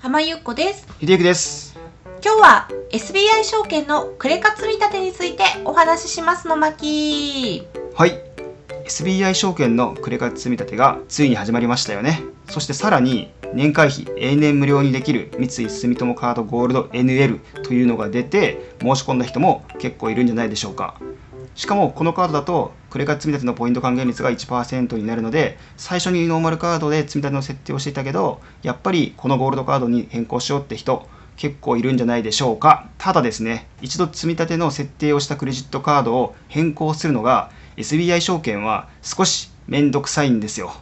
浜ゆっこです。秀幸です。今日は SBI 証券のクレカ積み立てについてお話ししますの巻。はい。SBI 証券のクレカ積み立てがついに始まりましたよね。そしてさらに年会費永年無料にできる三井住友カードゴールド NL というのが出て申し込んだ人も結構いるんじゃないでしょうか。しかもこのカードだとクレカ積み立てのポイント還元率が1%になるので最初にノーマルカードで積み立ての設定をしていたけどやっぱりこのゴールドカードに変更しようって人結構いるんじゃないでしょうか。ただですね一度積み立ての設定をしたクレジットカードを変更するのが SBI 証券は少しめんどくさいんですよ。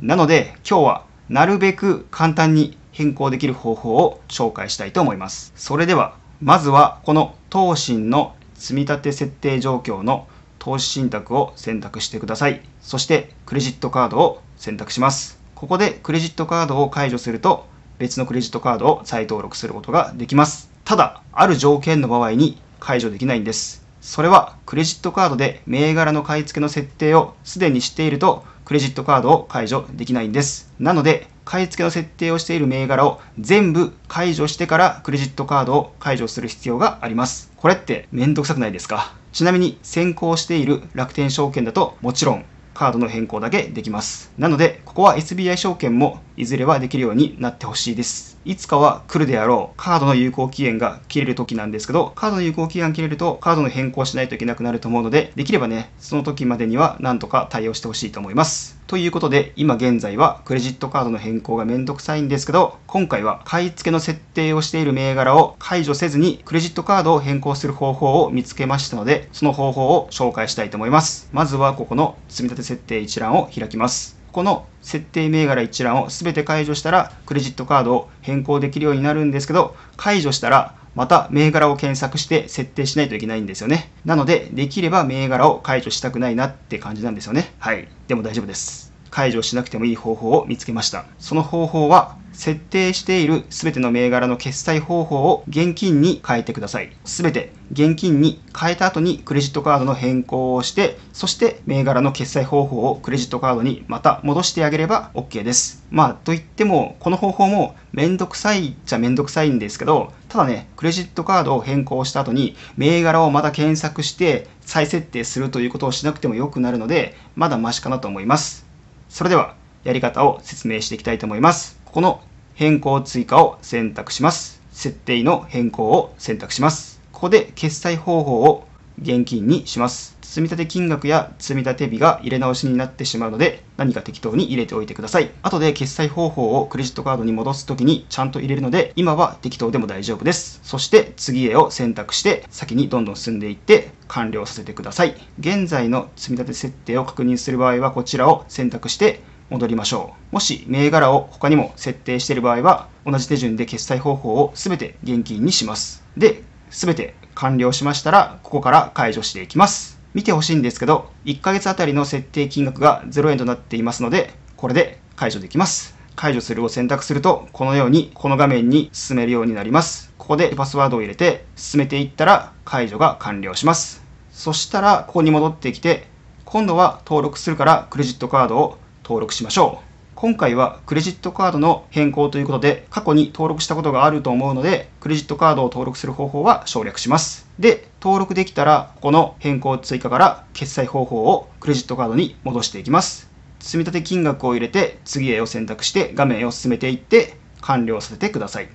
なので今日はなるべく簡単に変更できる方法を紹介したいと思います。それではまずはこの当信の積み立て設定状況の投資信託を選択してください。そしてクレジットカードを選択します。ここでクレジットカードを解除すると別のクレジットカードを再登録することができます。ただある条件の場合に解除できないんです。それはクレジットカードで銘柄の買い付けの設定をすでにしているとクレジットカードを解除できないんです。なので買い付けの設定をしている銘柄を全部解除してからクレジットカードを解除する必要があります。これってめんどくさくないですか？ちなみに先行している楽天証券だともちろんカードの変更だけできます。なので、ここは SBI 証券もいずれはできるようになってほしいです。いつかは来るであろうカードの有効期限が切れる時なんですけど、カードの有効期限切れるとカードの変更しないといけなくなると思うので、できればね、その時までにはなんとか対応してほしいと思います。ということで、今現在はクレジットカードの変更がめんどくさいんですけど、今回は買い付けの設定をしている銘柄を解除せずにクレジットカードを変更する方法を見つけましたので、その方法を紹介したいと思います。まずはここの積み立て設定一覧を開きます。この設定銘柄一覧を全て解除したらクレジットカードを変更できるようになるんですけど解除したらまた銘柄を検索して設定しないといけないんですよね。なのでできれば銘柄を解除したくないなって感じなんですよね。はい。でも大丈夫です。解除しなくてもいい方法を見つけました。その方法は設定している全ての銘柄の決済方法を現金に変えてください。全て現金に変えた後にクレジットカードの変更をしてそして銘柄の決済方法をクレジットカードにまた戻してあげれば OK です。まあといってもこの方法もめんどくさいっちゃめんどくさいんですけどただねクレジットカードを変更した後に銘柄をまた検索して再設定するということをしなくてもよくなるのでまだマシかなと思います。それではやり方を説明していきたいと思います。ここの変更追加を選択します。設定の変更を選択します。ここで決済方法を現金にします。積立金額や積立日が入れ直しになってしまうので何か適当に入れておいてください。後で決済方法をクレジットカードに戻す時にちゃんと入れるので今は適当でも大丈夫です。そして次へを選択して先にどんどん進んでいって完了させてください。現在の積立設定を確認する場合はこちらを選択して戻りましょう。もし銘柄を他にも設定している場合は同じ手順で決済方法を全て現金にします。で全て完了しましたらここから解除していきます。見てほしいんですけど1ヶ月あたりの設定金額が0円となっていますのでこれで解除できます。解除するを選択するとこのようにこの画面に進めるようになります。ここでパスワードを入れて進めていったら解除が完了します。そしたらここに戻ってきて今度は登録するからクレジットカードを登録しましょう。今回はクレジットカードの変更ということで過去に登録したことがあると思うのでクレジットカードを登録する方法は省略します。で登録できたらこの変更追加から決済方法をクレジットカードに戻していきます。積立金額を入れて次へを選択して画面を進めていって完了させてください。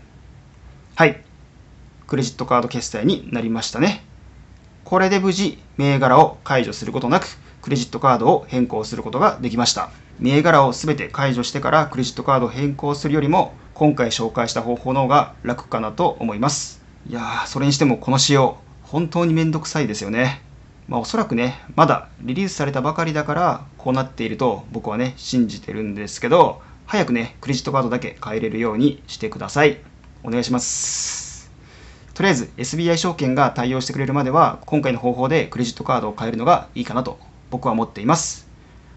はい。クレジットカード決済になりましたね。これで無事銘柄を解除することなくクレジットカードを変更することができました。銘柄を全て解除してからクレジットカードを変更するよりも今回紹介した方法の方が楽かなと思います。いやーそれにしてもこの仕様本当にめんどくさいですよね。まあおそらくねまだリリースされたばかりだからこうなっていると僕はね信じてるんですけど早くねクレジットカードだけ変えれるようにしてください。お願いします。とりあえず SBI 証券が対応してくれるまでは今回の方法でクレジットカードを変えるのがいいかなと僕は思っています。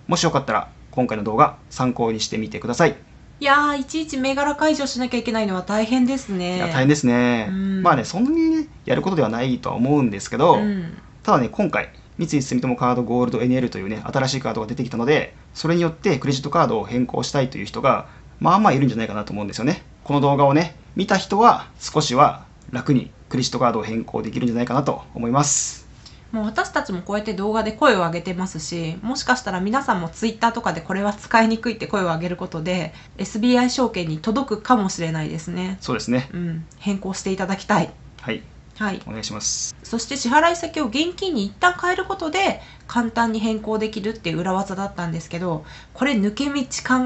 もしよかったら今回の動画参考にしてみてください。いやー、いちいち銘柄解除しなきゃいけないのは大変ですね。いや大変ですね。うん。まあねそんなにねやることではないとは思うんですけど、うん。ただね今回三井住友カードゴールド NL というね新しいカードが出てきたのでそれによってクレジットカードを変更したいという人がまあまあいるんじゃないかなと思うんですよね。この動画をね見た人は少しは楽にクレジットカードを変更できるんじゃないかなと思います。もう私たちもこうやって動画で声を上げてますしもしかしたら皆さんもツイッターとかでこれは使いにくいって声を上げることで SBI 証券に届くかもしれないですね。そうですね。うん。変更していただきたい。はい。はい。お願いします。そして支払い先を現金に一旦変えることで簡単に変更できるっていう裏技だったんですけどこれ抜け道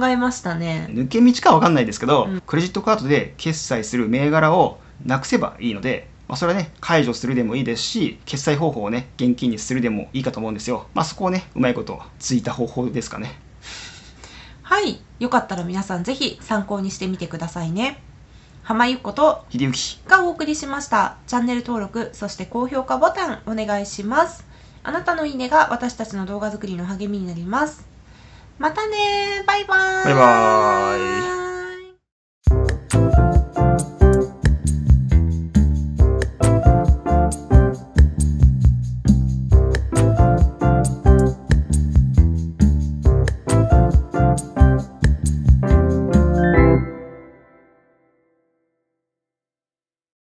考えましたね。抜け道かわかんないですけど、うん。クレジットカードで決済する銘柄をなくせばいいので、まあ、それはね解除するでもいいですし決済方法をね現金にするでもいいかと思うんですよ。まあそこをねうまいことついた方法ですかね。はい。よかったら皆さんぜひ参考にしてみてくださいね。浜ゆっこと秀幸。がお送りしました。チャンネル登録そして高評価ボタンお願いします。あなたのいいねが私たちの動画作りの励みになります。またねバイバーイ。バイバーイ